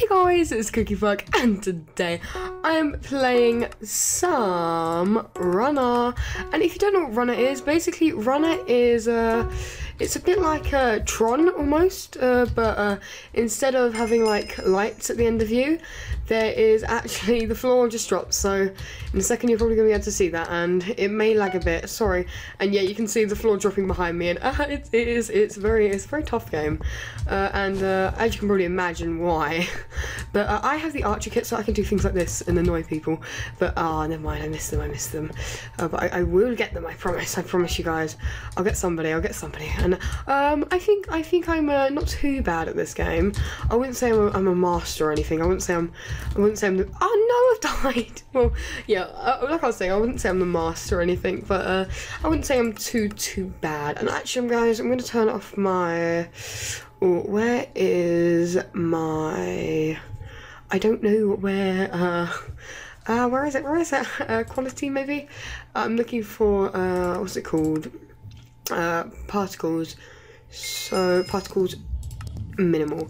Hey guys, it's Cookie Pug, and today I'm playing some Runner. And if you don't know what Runner is, basically Runner is uh, it's a bit like uh, Tron almost, uh, but uh, instead of having like lights at the end of you, there is actually the floor just drops. So in a second you're probably gonna be able to see that, and it may lag a bit. Sorry, and yeah, you can see the floor dropping behind me, and uh, it, it is it's very it's a very tough game, uh, and uh, as you can probably imagine why. but uh, I have the Archer kit, so I can do things like this and annoy people. But ah, oh, never mind, I missed them, I missed them. Uh, but I, I will get them, I promise, I promise you guys. I'll get somebody, I'll get somebody, and um, I think I think I'm uh, not too bad at this game. I wouldn't say I'm a, I'm a master or anything. I wouldn't say I'm I wouldn't say I'm the, oh no I've died. well yeah, uh, like I was saying, I wouldn't say I'm the master or anything, but uh, I wouldn't say I'm too too bad. And actually, guys, I'm going to turn off my. Oh, where is my? I don't know where. Uh, uh, where is it? Where is it? Uh, quality maybe. I'm looking for uh, what's it called? Uh, particles. So particles minimal.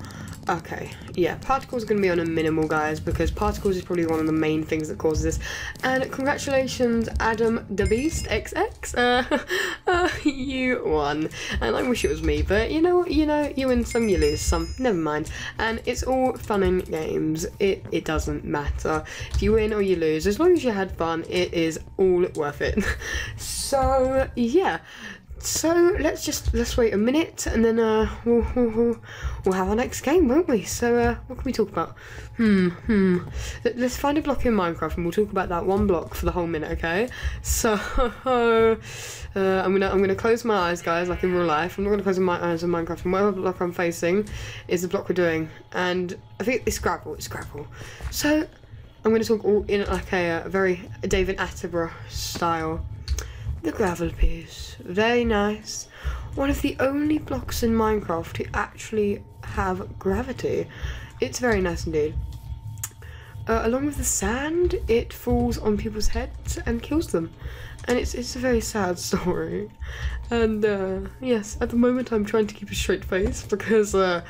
Okay, yeah, particles are going to be on a minimal, guys, because particles is probably one of the main things that causes this. And congratulations, Adam the Beast XX. Uh, uh, you won, and I wish it was me, but you know what? You know, you win some, you lose some. Never mind. And it's all fun and games. It it doesn't matter if you win or you lose. As long as you had fun, it is all worth it. so yeah. So let's just let's wait a minute and then uh, we'll, we'll, we'll have our next game, won't we? So uh, what can we talk about? Hmm, hmm. Let's find a block in Minecraft and we'll talk about that one block for the whole minute, okay? So uh, I'm gonna I'm gonna close my eyes, guys, like in real life. I'm not gonna close my eyes in Minecraft. And whatever block I'm facing is the block we're doing, and I think it's gravel. It's gravel. So I'm gonna talk all in like a, a very David Attenborough style. The gravel piece, very nice. One of the only blocks in Minecraft to actually have gravity. It's very nice indeed. Uh, along with the sand, it falls on people's heads and kills them. And it's, it's a very sad story. And uh, yes, at the moment I'm trying to keep a straight face because, uh,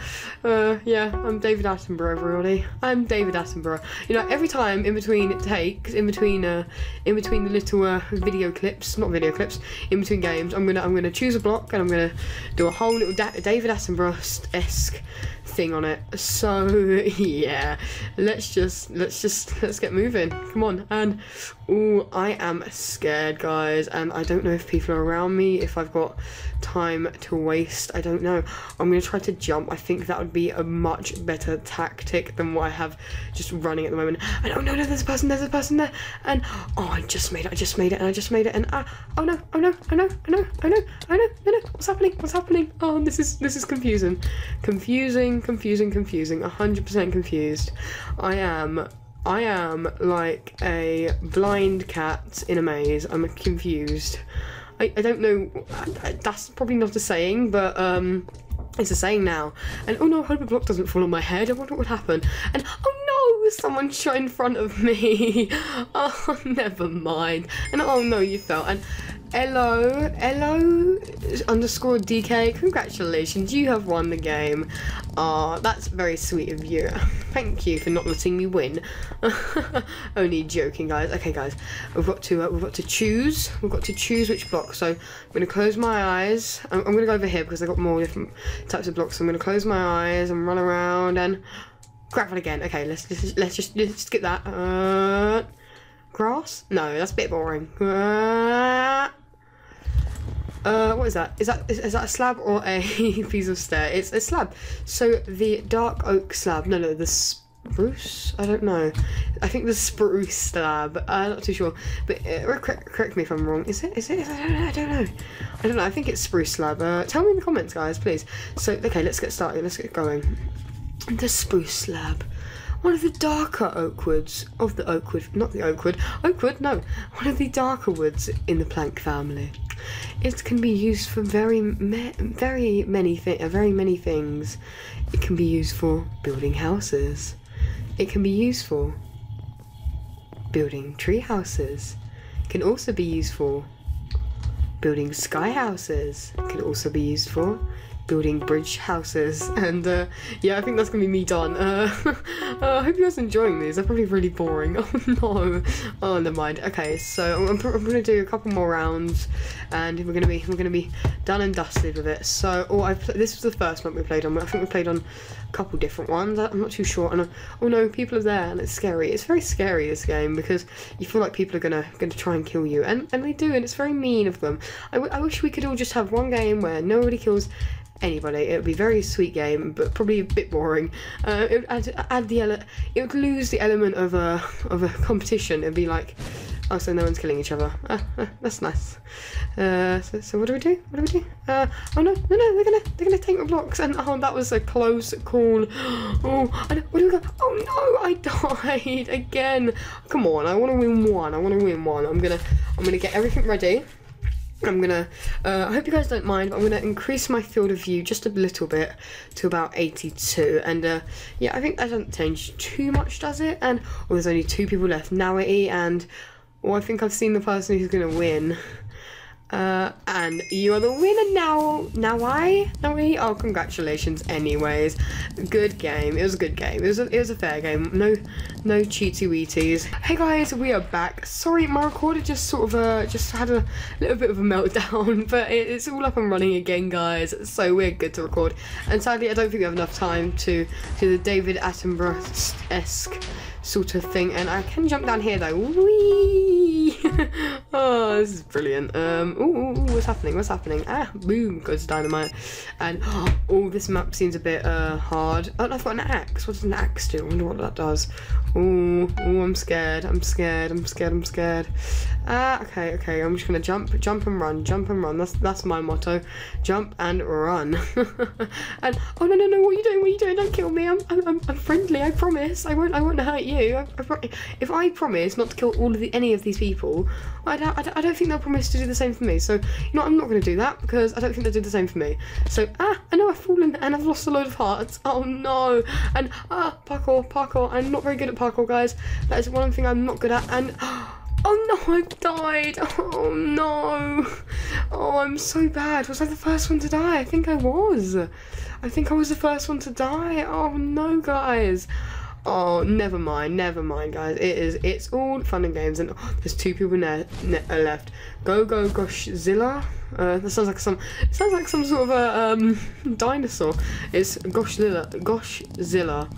uh, yeah, I'm David Attenborough, everybody. I'm David Attenborough. You know, every time in between takes, in between, uh, in between the little uh, video clips, not video clips, in between games, I'm gonna, I'm gonna choose a block and I'm gonna do a whole little da David Attenborough-esque thing on it. So yeah, let's just let's just let's get moving. Come on. And oh, I am scared, guys, and I don't know if people are around me. If I've got time to waste, I don't know. I'm gonna try to jump. I think that would be a much better tactic than what I have just running at the moment. And oh no, no, there's a person. There's a person there. And oh, I just made it. I just made it. And I just made it. And ah, oh no, oh no, oh no, oh no, oh no, oh no, no. What's happening? What's happening? Oh, this is this is confusing, confusing, confusing, confusing. 100% confused. I am I am like a blind cat in a maze. I'm confused. I, I don't know. That's probably not a saying, but um, it's a saying now. And oh no, I hope a block doesn't fall on my head. I wonder what would happen. And oh no, someone shot in front of me. oh, never mind. And oh no, you fell. And Hello, hello, underscore DK, congratulations, you have won the game. Ah, oh, that's very sweet of you. Thank you for not letting me win. Only joking, guys. Okay, guys, we've got to uh, we've got to choose. We've got to choose which block. So I'm gonna close my eyes. I'm, I'm gonna go over here because I've got more different types of blocks. So I'm gonna close my eyes and run around and grab it again. Okay, let's let's, let's just let's skip that. Uh, grass? No, that's a bit boring. Uh, uh, what is that? Is that is, is that a slab or a piece of stair? It's a slab. So the dark oak slab. No, no, the spruce. I don't know. I think the spruce slab. I'm not too sure. But uh, correct, correct, me if I'm wrong. Is it? Is it? I don't know. I don't know. I don't know. I think it's spruce slab. Uh, tell me in the comments, guys, please. So okay, let's get started. Let's get going. The spruce slab one of the darker oak woods of the oak wood, not the oak wood, oak wood, no, one of the darker woods in the plank family. It can be used for very, very many, thi- uh, very many things. It can be used for building houses. It can be used for building tree houses. It can also be used for building sky houses. It can also be used for building bridge houses. And uh, yeah, I think that's gonna be me done. Uh, uh, I hope you guys are enjoying these. They're probably really boring. Oh no. Oh, never mind. Okay, so I'm, I'm gonna do a couple more rounds, and we're gonna be we're gonna be done and dusted with it. So, oh, I this was the first one we played on. I think we played on a couple different ones. I'm not too sure. And oh no, people are there, and it's scary. It's very scary this game because you feel like people are gonna gonna try and kill you, and and they do, and it's very mean of them. I, I wish we could all just have one game where nobody kills anybody. It would be a very sweet game, but probably a bit boring. Uh, it would add, add the ele- it would lose the element of a of a competition. It'd be like, oh, so no one's killing each other. Uh, uh, that's nice. Uh, so, so what do we do? What do we do? Uh, oh no, no, no! They're gonna they're gonna take my blocks, and oh, that was a close call. Oh, I where do we go? Oh no, I died again. Come on, I want to win one. I want to win one. I'm gonna I'm gonna get everything ready. I'm gonna, uh, I hope you guys don't mind, but I'm gonna increase my field of view just a little bit to about 82. And uh, yeah, I think that doesn't change too much, does it? And oh, there's only two people left, Nawity and, oh, I think I've seen the person who's gonna win. Uh, and you are the winner now. Now I, now we. Oh, congratulations. Anyways, good game. It was a good game. It was a, it was a fair game. No, no cheaty weeties. Hey guys, we are back. Sorry, my recorder just sort of uh just had a little bit of a meltdown, but it, it's all up and running again, guys. So we're good to record. And sadly, I don't think we have enough time to do the David Attenborough esque sort of thing. And I can jump down here though. Whee! oh, this is brilliant. Um, ooh, ooh, what's happening? What's happening? Ah, boom, goes dynamite. And oh, this map seems a bit uh hard. Oh, I've got an axe. What does an axe do? I wonder what that does. Oh, oh, I'm scared. I'm scared. I'm scared. I'm scared. Ah, okay, okay. I'm just gonna jump, jump and run, jump and run. That's that's my motto. Jump and run. and oh no no no! What are you doing? What are you doing? Don't kill me. I'm I'm, I'm friendly. I promise. I won't I won't hurt you. I, I, if I promise not to kill all of the any of these people, I don't, I don't I don't think they'll promise to do the same for me. So you know I'm not gonna do that because I don't think they'll do the same for me. So ah, I know I've fallen and I've lost a load of hearts. Oh no! And ah, parkour, parkour. I'm not very good at parkour, guys. That is one thing I'm not good at. And oh no, I've died. Oh no. Oh, I'm so bad. Was I the first one to die? I think I was. I think I was the first one to die. Oh no, guys. Oh, never mind, never mind, guys. It is, it's all fun and games, and oh, there's two people ne- ne- left. Go, go, Goshzilla. Uh, that sounds like some, it sounds like some sort of a um, dinosaur. It's Goshzilla, Goshzilla.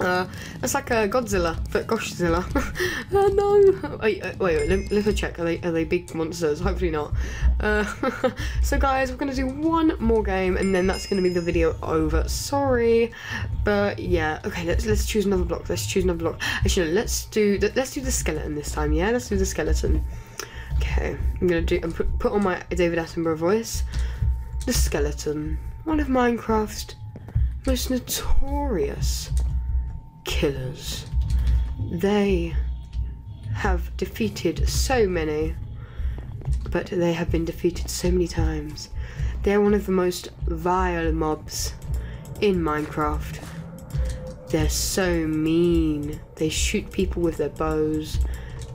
Uh, it's like a Godzilla, but Goshzilla. uh, no. Wait, uh, wait, wait, let, me check. Are they are they big monsters? Hopefully not. Uh, so guys, we're gonna do one more game, and then that's gonna be the video over. Sorry, but yeah. Okay, let's let's choose another block. Let's choose another block. Actually, no, let's do the, let's do the skeleton this time. Yeah, let's do the skeleton. Okay, I'm gonna do. I'm put, put on my David Attenborough voice. The skeleton, one of Minecraft's most notorious killers. They have defeated so many, but they have been defeated so many times. They're one of the most vile mobs in Minecraft. They're so mean. They shoot people with their bows,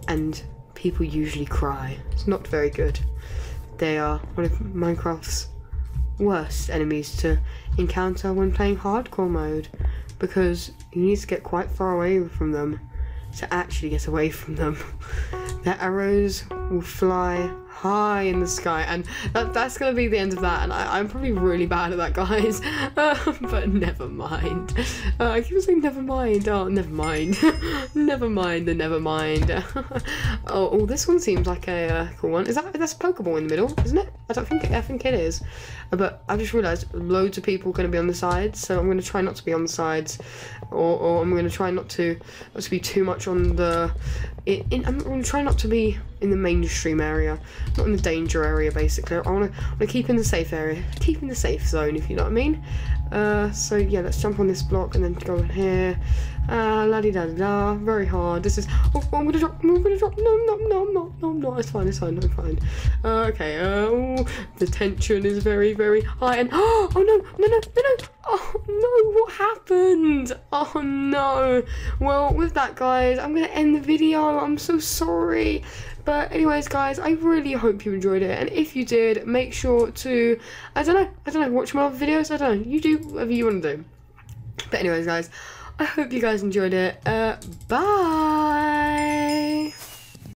and people usually cry. It's not very good. They are one of Minecraft's worst enemies to encounter when playing hardcore mode because you need to get quite far away from them to actually get away from them. Their arrows will fly high in the sky, and that, that's gonna be the end of that. And I, am probably really bad at that, guys. Uh, but never mind. Uh, I keep saying never mind. Oh, never mind. never mind. The never mind. oh, oh, this one seems like a uh, cool one. Is that that's a Pokeball in the middle, isn't it? I don't think it, I think it is. But I've just realised loads of people are going to be on the sides, so I'm going to try not to be on the sides, or, or I'm going to try not to not to be too much on the. I'm to try not to be in the mainstream area, not in the danger area. Basically, I want to keep in the safe area, keep in the safe zone, if you know what I mean. Uh, so yeah, let's jump on this block and then go in here. Uh, la di da da. Very hard. This is. Oh, I'm gonna drop. I'm gonna drop. No, no, no, no, no, no. It's fine. It's fine. I'm fine. Uh, okay. Oh, the tension is very, very high. And oh no, no, no, no, no. Oh no! What happened? Oh no. Well, with that, guys, I'm gonna end the video. I'm so sorry. But anyways, guys, I really hope you enjoyed it. And if you did, make sure to, I don't know, I don't know, watch my other videos. I don't know. You do whatever you want to do. But anyways, guys, I hope you guys enjoyed it. Uh, bye.